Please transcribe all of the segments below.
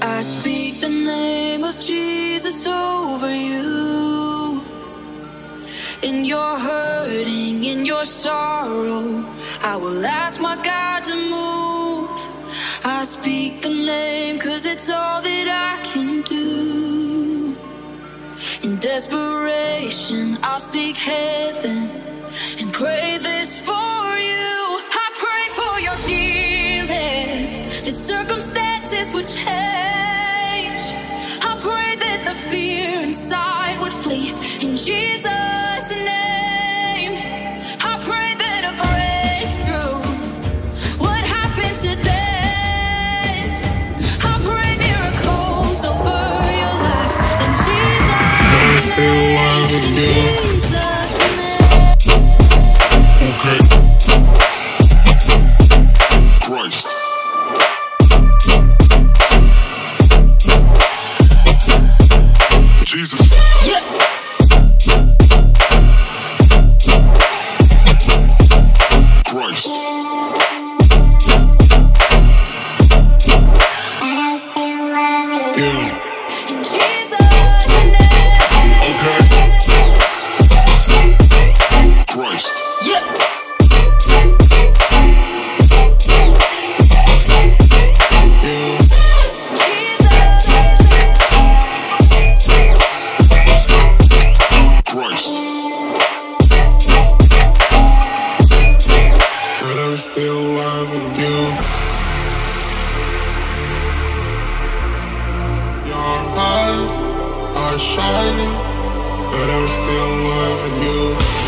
I speak the name of Jesus over you. In your hurting, in your sorrow, I will ask my God to move. I speak the name cause it's all that I can do. In desperation, I'll seek heaven and pray this for inside would flee in Jesus' name. I pray that a breakthrough would happen today. I pray miracles over your life in Jesus' name. In Jesus' Christ. Yeah. Yeah. Christ. But I'm still loving you. Your eyes are shining, but I'm still loving you. But I'm still loving. But I'm still loving you.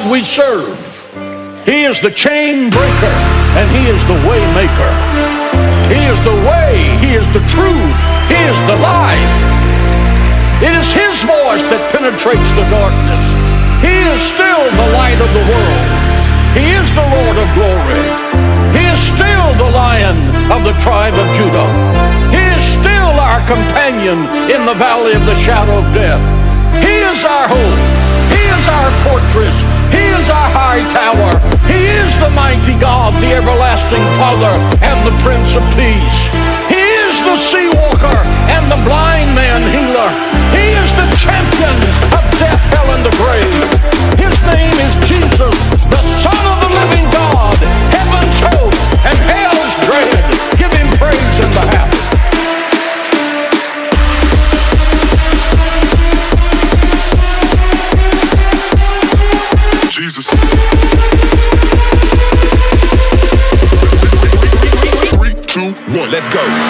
God we serve, He is the chain breaker and He is the way maker. He is the way, He is the truth, He is the life. It is His voice that penetrates the darkness. He is still the light of the world. He is the Lord of glory. He is still the lion of the tribe of Judah. He is still our companion in the valley of the shadow of death. He is our hope. He is our fortress. Our high tower. He is the mighty God, the everlasting Father, and the Prince of Peace. Go.